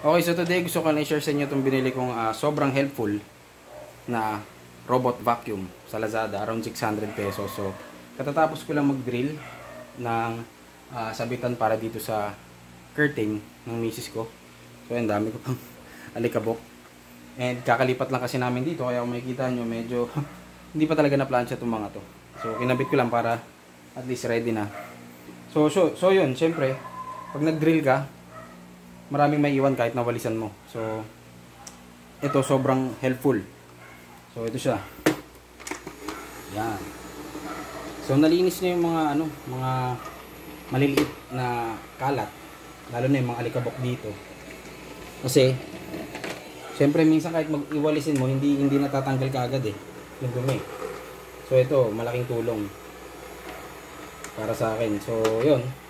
Okay, so today gusto ko na i-share sa inyo itong binili kong ah, sobrang helpful na robot vacuum sa Lazada, around 600 pesos. So, katatapos ko lang mag-drill ng ah, sabitan para dito sa curtain ng misis ko. So, ang dami ko pang alikabok. And kakalipat lang kasi namin dito, kaya kung makikita nyo, medyo hindi pa talaga na-plancha itong mga to. So, kinabit ko lang para at least ready na. So, so, so yun, syempre, pag nag-drill ka, maraming may iwan kahit nawalisan mo. So, ito sobrang helpful. So, ito siya. Yan. So, nalinis niya yung mga, ano, mga maliliit na kalat. Lalo na yung mga alikabok dito. Kasi, syempre, minsan kahit mag-iwalisin mo, hindi, hindi natatanggal ka agad eh. Yung dumi. So, ito, malaking tulong. Para sa akin. So, yun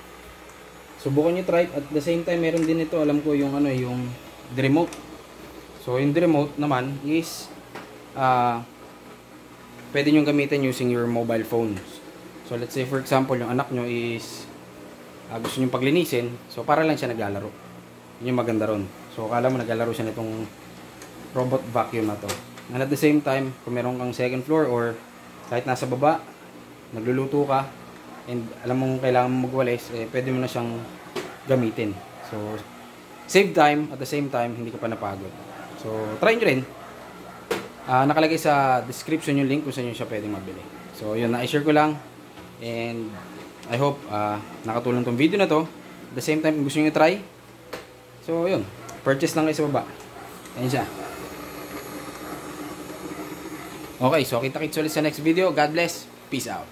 subukan nyo try at the same time meron din ito. Alam ko yung ano yung remote. So yung remote naman is uh, pwede nyo gamitin using your mobile phones. So let's say for example yung anak nyo is uh, gusto nyo paglinisin. So para lang siya naglalaro. Yun yung maganda ron. So akala mo naglalaro siya nitong robot vacuum na to. And at the same time kung meron kang second floor or kahit nasa baba nagluluto ka and alam mong kailangan mong magwalis, eh, pwede mo na siyang gamitin. So, save time, at the same time, hindi ka pa napagod. So, try nyo rin. Uh, nakalagay sa description yung link kung saan nyo siya pwedeng mabili. So, yun, na-share ko lang. And, I hope uh, nakatulong tong video na to. At the same time, gusto nyo try, so, yun, purchase lang kayo sa baba. Ayan siya. Okay, so kita-kits ulit sa next video. God bless. Peace out.